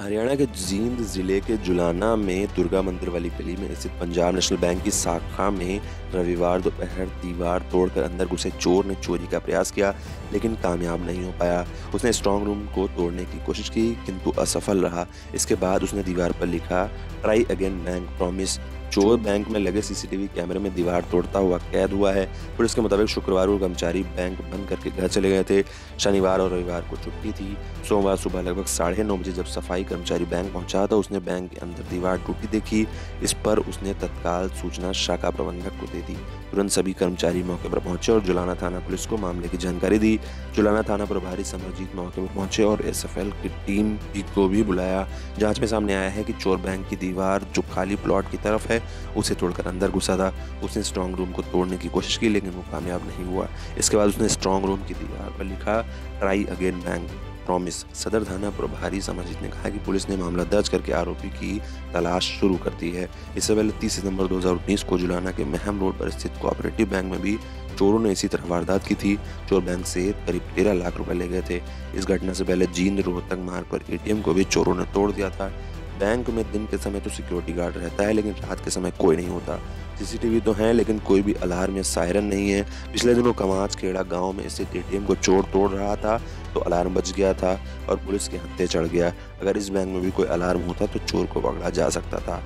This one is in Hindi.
हरियाणा के जींद ज़िले के जुलाना में दुर्गा मंदिर वाली गली में स्थित पंजाब नेशनल बैंक की शाखा में रविवार दोपहर दीवार तोड़कर अंदर घुसे चोर ने चोरी का प्रयास किया, लेकिन कामयाब नहीं हो पाया। उसने स्ट्रांग रूम को तोड़ने की कोशिश की, किंतु असफल रहा। इसके बाद उसने दीवार पर लिखा ट्राई अगेन बैंक प्रॉमिस चोर बैंक में लगे सीसीटीवी कैमरे में दीवार तोड़ता हुआ कैद हुआ है, पुलिस के मुताबिक शुक्रवार को कर्मचारी बैंक बंद करके घर चले गए थे। शनिवार और रविवार को छुट्टी थी। सोमवार सुबह लगभग साढ़े नौ बजे जब सफ़ाई कर्मचारी बैंक पहुँचा तो उसने बैंक के अंदर दीवार टूटी देखी। इस पर उसने तत्काल सूचना शाखा प्रबंधक को दे दी। तुरंत सभी कर्मचारी मौके पर पहुँचे और जुलाना थाना पुलिस को मामले की जानकारी दी। जुलाना थाना प्रभारी समरजीत मौके पर पहुँचे और एसएफएल की टीम को भी बुलाया। जाँच में सामने आया है कि चोर बैंक की दीवार जो खाली प्लॉट की तरफ़ है उसे तोड़कर अंदर घुसा था। उसने स्ट्रॉन्ग रूम को तोड़ने की कोशिश की, लेकिन वो कामयाब नहीं हुआ। इसके बाद उसने स्ट्रॉन्ग रूम की दीवार पर लिखा ट्राई अगेन बैंक प्रॉमिस सदर थाना प्रभारी समरजीत ने कहा कि पुलिस ने मामला दर्ज करके आरोपी की तलाश शुरू कर दी है। इससे पहले तीस सितंबर 2019 को जुलाना के महम रोड पर स्थित कोऑपरेटिव बैंक में भी चोरों ने इसी तरह वारदात की थी। चोर बैंक से करीब तेरह लाख रुपए ले गए थे। इस घटना से पहले जींद रोहतक मार्ग पर एटीएम को भी चोरों ने तोड़ दिया था। बैंक में दिन के समय तो सिक्योरिटी गार्ड रहता है, लेकिन रात के समय कोई नहीं होता। सीसीटीवी तो है, लेकिन कोई भी अलार्म या सायरन नहीं है। पिछले दिनों कमाज खेड़ा गाँव में स्थित एटीएम को चोर तोड़ रहा था तो अलार्म बज गया था और पुलिस के हत्थे चढ़ गया। अगर इस बैंक में भी कोई अलार्म होता तो चोर को पकड़ा जा सकता था।